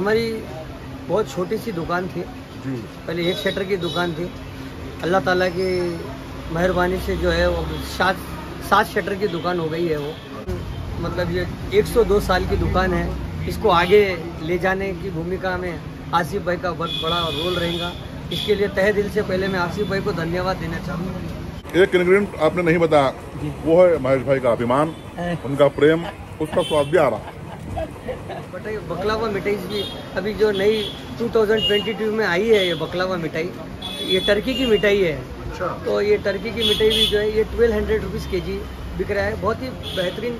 हमारी बहुत छोटी सी दुकान थी। जी। पहले एक शटर की दुकान थी। अल्लाह ताला की मेहरबानी से जो है वो सात सात शटर की दुकान हो गई है वो। मतलब ये 102 साल की दुकान है। इसको आगे ले जाने की भूमिका में आसिफ भाई का बहुत बड़ा रोल रहेगा। इसके लिए तहे दिल से पहले मैं आसिफ भाई को धन्यवाद देना चाहूँगा। एक इंग्रेडिएंट आपने नहीं बताया। वो है महेश भाई का अभिमान उनका प्रेम उसका स्वाद भी आ रहा। बताइए बकलावा मिठाई भी अभी जो नई 2022 में आई है ये बकलावा मिठाई ये टर्की की मिठाई है। अच्छा। तो ये टर्की की मिठाई भी जो है ये ट्वेल्व हंड्रेड रुपीज़ के जी बिक रहा है। बहुत ही बेहतरीन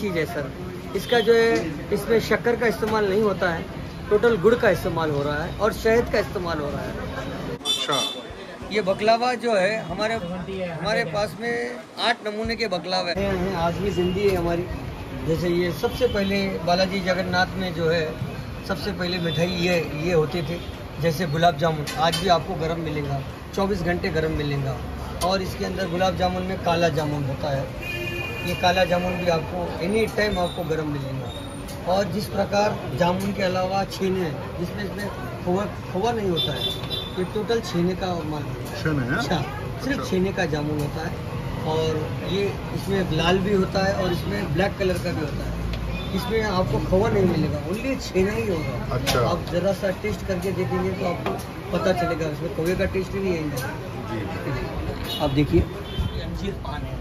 चीज़ है सर। इसका जो है इसमें शक्कर का इस्तेमाल नहीं होता है टोटल गुड़ का इस्तेमाल हो रहा है और शहद का इस्तेमाल हो रहा है। अच्छा। ये बकलावा जो है हमारे हमारे पास में आठ नमूने के बकलावा हैं। आज भी जिंदी है हमारी। जैसे ये सबसे पहले बालाजी जगन्नाथ में जो है सबसे पहले मिठाई ये ये होती थी जैसे गुलाब जामुन। आज भी आपको गर्म मिलेगा 24 घंटे गर्म मिलेगा। और इसके अंदर गुलाब जामुन में काला जामुन होता है। ये काला जामुन भी आपको एनी टाइम आपको गर्म मिलेगा। और जिस प्रकार जामुन के अलावा छीने जिसमें इसमें खोआ खोआ नहीं होता है ये टोटल छीने का माल छेन है? अच्छा सिर्फ़ छीने का जामुन होता है। और ये इसमें लाल भी होता है और इसमें ब्लैक कलर का भी होता है। इसमें आपको खोवा नहीं मिलेगा ओनली छेना ही होगा। अच्छा। आप जरा सा टेस्ट करके देखेंगे तो आपको पता चलेगा इसमें खोए का टेस्ट ही नहीं है। जी। आप देखिए। अंजीर पान है।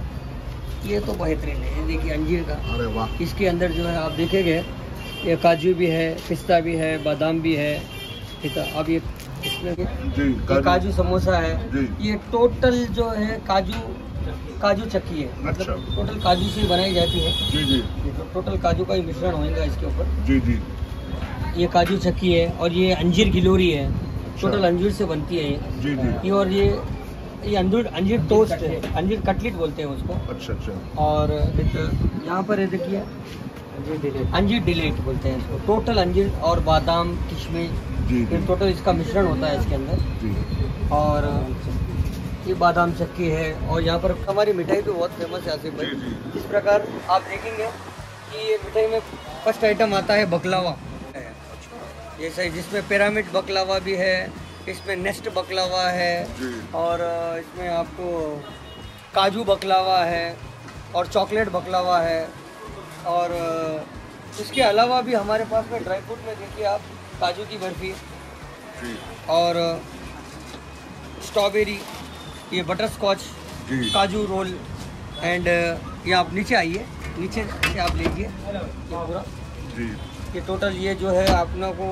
ये तो बेहतरीन है देखिए अंजीर का। अरे वाह। इसके अंदर जो है आप देखेंगे ये काजू भी है पिस्ता भी है बादाम भी है। ठीक है अब ये इसमें काजू। समोसा है। ये टोटल जो है काजू काजू चक्की है। मतलब अच्छा। टोटल काजू से बनाई जाती है। जी जी। तो टोटल काजू का ही मिश्रण होएगा इसके ऊपर। जी जी। ये काजू चक्की है और ये अंजीर गिलोरी है। टोटल अंजीर से बनती है ये। जी जी। ये और ये ये अंजीर अंजीर टोस्ट है। अंजीर कटलेट बोलते हैं उसको। अच्छा अच्छा। और देखिए यहाँ पर है देखिए। अंजीर डिलेट बोलते हैं इसको। टोटल अंजीर और बादाम किशमिश। जी टोटल इसका मिश्रण होता है इसके अंदर। जी। और ये बादाम चक्की है और यहाँ पर हमारी मिठाई भी बहुत फ़ेमस है आसिफ जी भाई। जी इस प्रकार आप देखेंगे कि ये मिठाई में फ़र्स्ट आइटम आता है बकलावा। जैसे जिसमें पिरामिड बकलावा भी है इसमें नेस्ट बकलावा है और इसमें आपको काजू बकलावा है और चॉकलेट बकलावा है और इसके अलावा भी हमारे पास में ड्राई फ्रूट में देखिए आप काजू की बर्फ़ी और स्ट्रॉबेरी ये बटर स्कॉच काजू रोल एंड ये आप नीचे आइए। नीचे से आप लीजिए। ये पूरा। ये टोटल ये जो है आप अपना को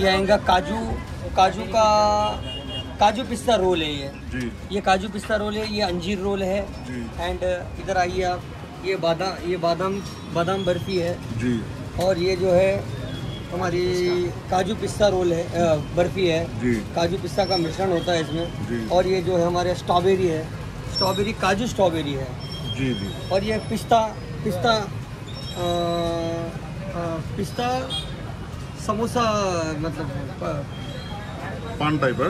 ये आएगा काजू काजू का काजू पिस्ता रोल है ये। जी। ये काजू पिस्ता रोल है ये अंजीर रोल है। एंड इधर आइए आप। ये बादाम ये बादाम बादाम बर्फ़ी है। जी। और ये जो है हमारी काजू पिस्ता रोल है बर्फ़ी है। काजू पिस्ता का मिश्रण होता है इसमें। और ये जो है हमारे स्ट्रॉबेरी है। स्ट्रॉबेरी काजू स्ट्रॉबेरी है। जी जी। और ये पिस्ता पिस्ता पिस्ता समोसा मतलब पान टाइप है?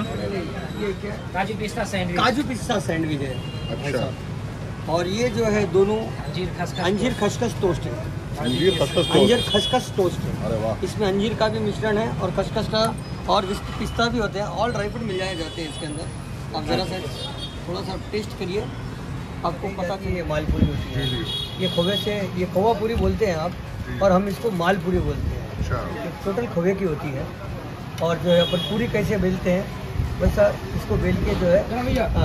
ये क्या? काजू पिस्ता सैंडविच काजू पिस्ता सैंडविच है। अच्छा। और ये जो है दोनों अंजीर खसखस अंजीर खसखस टोस्ट है। अंजीर खसखस अंजीर टोस्ट खसखस टोस्ट है। अरे वाह। इसमें अंजीर का भी मिश्रण है और खसखस का और पिस्ता भी होते हैं ऑल ड्राई फ्रूट मिल जाए जाते हैं इसके अंदर। आप ज़रा सा थोड़ा सा टेस्ट करिए। आपको पता कि ये मालपूरी होती है। ये खोवे से ये खोवा पूरी बोलते हैं आप और हम इसको मालपूरी बोलते हैं। अच्छा। ये टोटल खोवे की होती है। और जो है अपन पूरी कैसे बेलते हैं वैसा इसको बेल के जो है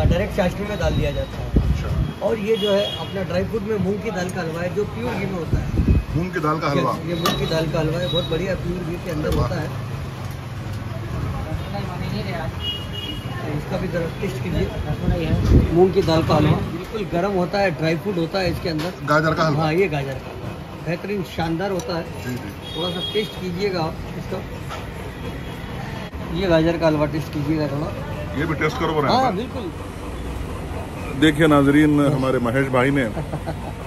डायरेक्ट चाशनी में डाल दिया जाता है। अच्छा। और ये जो है अपना ड्राई फ्रूट में मूंग की दाल का हलवा है जो प्योर घी में होता है। मूंग की दाल का हलवा। ये मूंग की दाल का हलवा है बहुत बढ़िया प्योर घी के अंदर होता है। तो इसका भी टेस्ट कीजिए। मूंग की दाल का हलवा बिल्कुल गर्म होता है ड्राई फ्रूट होता है इसके अंदर। गाजर का हलवा। हाँ ये गाजर का बेहतरीन शानदार होता है। थोड़ा सा टेस्ट कीजिएगा आप इसका। ये गाजर का हलवा टेस्ट कीजिएगा थोड़ा। ये भी टेस्ट करो हाँ बिल्कुल। देखिए नाजरीन, हमारे महेश भाई ने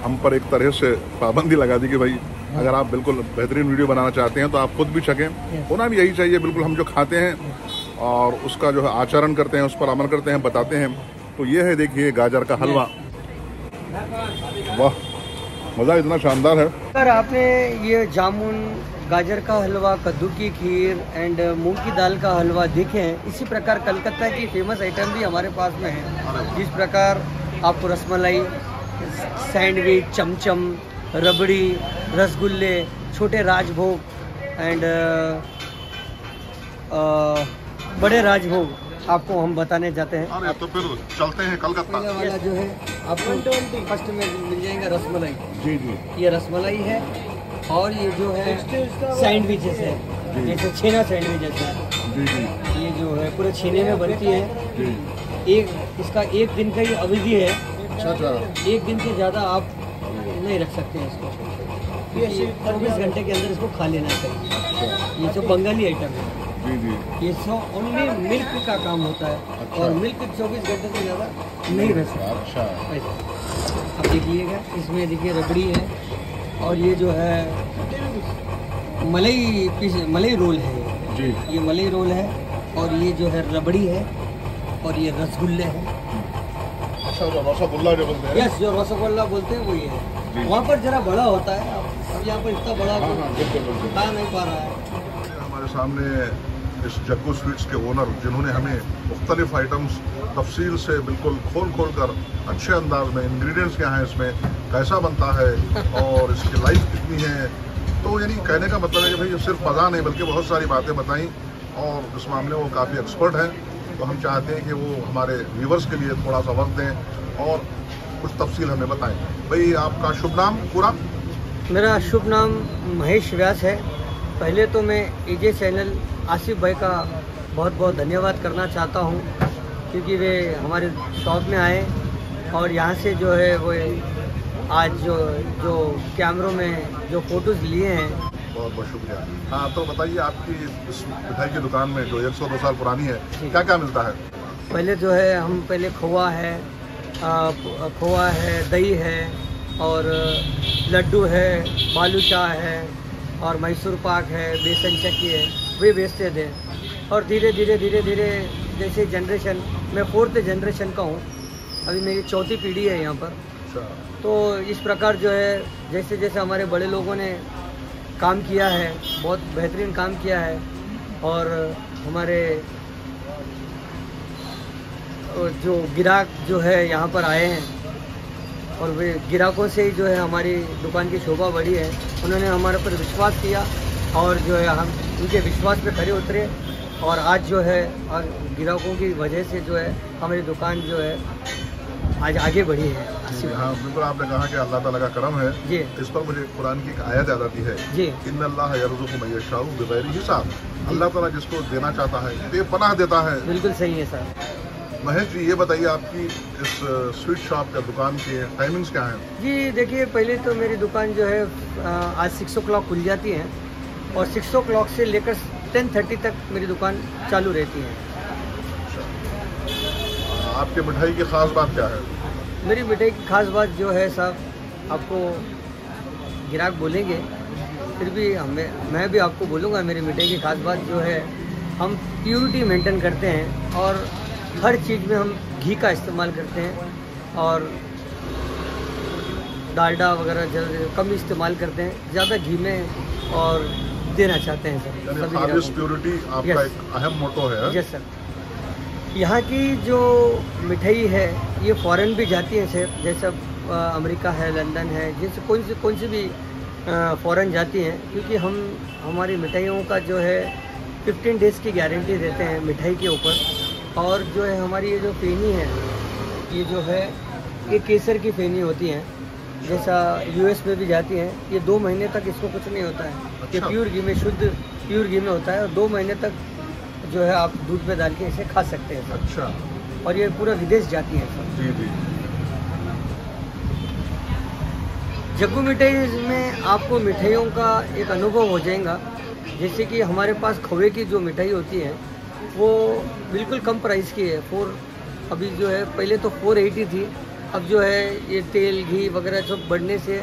हम पर एक तरह से पाबंदी लगा दी कि भाई, अगर आप बिल्कुल बेहतरीन वीडियो बनाना चाहते हैं तो आप खुद भी छकें। होना भी यही चाहिए, बिल्कुल हम जो खाते हैं और उसका जो है आचरण करते हैं, उस पर अमल करते हैं, बताते हैं। तो ये है, देखिए, गाजर का हलवा। वाह, मज़ा इतना शानदार है। अगर आपने ये जामुन गाजर का हलवा कद्दू की खीर एंड मूंग की दाल का हलवा देखे। हैं इसी प्रकार कलकत्ता की फ़ेमस आइटम भी हमारे पास में है। जिस प्रकार आपको रसमलाई सैंडविच चमचम रबड़ी रसगुल्ले छोटे राजभोग एंड बड़े राजभोग आपको हम बताने जाते हैं। अरे तो फिर चलते हैं कलकत्ता। वाला जो है आपको फ़र्स्ट में मिल जाएगा रसमलाई। जी जी। ये रसमलाई है। और ये जो है सैंडविचेस है। जैसे छेना सैंडविचेस है। जी जी। ये जो है पूरे छेने में बनती है। एक इसका एक दिन का ही अवधि है। अच्छा अच्छा। एक दिन से ज़्यादा आप नहीं रख सकते हैं इसको। चौबीस घंटे के अंदर इसको खा लेना चाहिए ये जो बंगाली आइटम है। जी जी। ये सो ओनली मिल्क का काम होता है। अच्छा। और मिल्क चौबीस घंटे से ज़्यादा नहीं रह सकता। अच्छा। अब देखिएगा इसमें देखिए रबड़ी है। और ये जो है मलई पीस मलाई रोल है। ये। जी। ये मलाई रोल है और ये जो है रबड़ी है और ये रसगुल्ले हैं। अच्छा तो रसगुल्ला जो बोलते हैं। यस जो रसगुल्ला बोलते हैं वो ये है। वहाँ पर जरा बड़ा होता है। अब यहाँ पर इतना बड़ा हाँ हाँ खा नहीं पा रहा है। हमारे सामने इस जग्गू स्वीट्स के ओनर जिन्होंने हमें मुख्तलिफ़ आइटम्स तफसील से बिल्कुल खोल खोल कर अच्छे अंदाज में इंग्रेडिएंट्स क्या हैं इसमें कैसा बनता है और इसकी लाइफ कितनी है। तो यानी कहने का मतलब है कि भाई ये सिर्फ़ मज़ा नहीं, बल्कि बहुत सारी बातें बताई और इस मामले में वो काफ़ी एक्सपर्ट हैं। तो हम चाहते हैं कि वो हमारे व्यूवर्स के लिए थोड़ा सा वक्त दें और कुछ तफसील हमें बताएँ। भाई, आपका शुभ नाम, पूरा? मेरा शुभ नाम महेश व्यास है। पहले तो मैं एजे चैनल आसिफ भाई का बहुत बहुत धन्यवाद करना चाहता हूँ क्योंकि वे हमारे शॉप में आए और यहाँ से जो है वो आज जो जो कैमरों में जो फ़ोटोज़ लिए हैं। बहुत बहुत शुक्रिया। हाँ तो बताइए आपकी इस मिठाई की दुकान में जो एक सौ दो साल पुरानी है। क्या क्या मिलता है? पहले जो है हम पहले खोआ है आ, खोआ है दही है और लड्डू है बालूशाह है और मैसूर पाक है बेसन चक्की है। वे बेचते थे। और धीरे धीरे धीरे धीरे जैसे जनरेशन मैं फोर्थ जनरेशन का हूँ। अभी मेरी चौथी पीढ़ी है यहाँ पर। अच्छा। तो इस प्रकार जो है जैसे जैसे हमारे बड़े लोगों ने काम किया है बहुत बेहतरीन काम किया है और हमारे जो गिराक जो है यहाँ पर आए हैं और वे गिराकों से ही जो है हमारी दुकान की शोभा बढ़ी है। उन्होंने हमारे पर विश्वास किया और जो है हम उनके विश्वास पे खड़े उतरे और आज जो है और गिराकों की वजह से जो है हमारी दुकान जो है आज आगे बढ़ी है। हाँ बिल्कुल आपने कहा कि अल्लाह ताला का करम है। जी। इस पर मुझे कुरान की एक आयत याद आती है। जी। इन अल्लाह बगैर हिसाब। अल्लाह ताला जिसको देना चाहता है बेपनाह देता है। बिल्कुल सही है सर महेश जी ये बताइए आपकी इस स्वीट शॉप का दुकान के टाइमिंग्स क्या हैं? जी देखिए पहले तो मेरी दुकान जो है आज सिक्स ओ खुल जाती है। और सिक्स ओ क्लॉक से लेकर टेन थर्टी तक मेरी दुकान चालू रहती है। आपके मिठाई की खास बात क्या है? मेरी मिठाई की खास बात जो है साहब आपको ग्राहक बोलेंगे फिर भी हमें मैं भी आपको बोलूँगा मेरी मिठाई की खास बात जो है हम प्योरिटी मेंटेन करते हैं और हर चीज़ में हम घी का इस्तेमाल करते हैं और डालडा वगैरह कम इस्तेमाल करते हैं ज़्यादा घी में और देना चाहते हैं सर। प्योरिटी आपका एक अहम मोटो है। यस सर यहाँ की जो मिठाई है ये फॉरेन भी जाती है सर जैसे अमेरिका है लंदन है जैसे कौन सी कौन सी भी फॉरेन जाती हैं क्योंकि हम हमारी मिठाइयों का जो है 15 डेज़ की गारंटी देते हैं मिठाई के ऊपर। और जो है हमारी ये जो फेनी है ये जो है ये केसर की फेनी होती हैं। जैसा यूएस में भी जाती हैं ये दो महीने तक इसको कुछ नहीं होता है। अच्छा। ये। प्योर घी में शुद्ध प्योर घी में होता है और दो महीने तक जो है आप दूध में डाल के इसे खा सकते हैं अच्छा। और ये पूरा विदेश जाती है जी जी। जग्गू मिठाई में आपको मिठाइयों का एक अनुभव हो जाएगा। जैसे कि हमारे पास खोए की जो मिठाई होती है वो बिल्कुल कम प्राइस की है। फोर अभी जो है पहले तो फोर एटी थी अब जो है, ये तेल, घी वगैरह सब बढ़ने से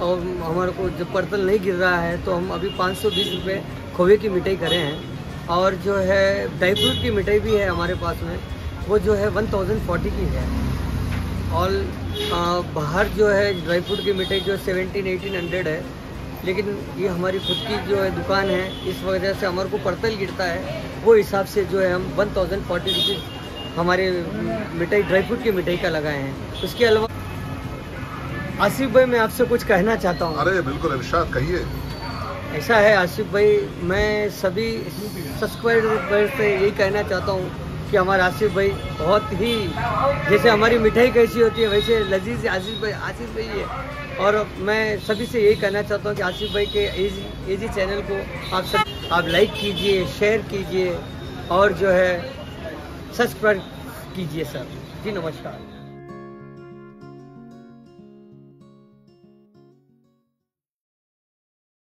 और हमारे को जब पर्तल नहीं गिर रहा है तो हम अभी पाँच सौ बीस रुपये खोए की मिठाई करे हैं। और जो है, ड्राई फ्रूट की मिठाई भी है हमारे पास में, वो जो है वन थाउज़ेंड फोर्टी की है। और बाहर जो है, ड्राई फ्रूट की मिठाई जो सेवनटीन एटीन हंड्रेड है। लेकिन ये हमारी खुद की जो है दुकान है, इस वजह से हमारे को पड़तल गिरता है। वो हिसाब से जो है हम वन थाउज़ेंड फोर्टी रुपीज़ हमारे मिठाई ड्राई फ्रूट की मिठाई का लगाए हैं। उसके अलावा आसिफ भाई मैं आपसे कुछ कहना चाहता हूँ। अरे बिल्कुल इरशाद कहिए। ऐसा है आसिफ भाई मैं सभी सब्सक्राइबर से यही कहना चाहता हूँ कि हमारे आसिफ भाई बहुत ही जैसे हमारी मिठाई कैसी होती है वैसे लजीज आसिफ भाई आसिफ भाई है। और मैं सभी से यही कहना चाहता हूँ कि आसिफ भाई के एजी एजी चैनल को आप सब आप लाइक कीजिए शेयर कीजिए और जो है सब्सक्राइब कीजिए सर। जी नमस्कार।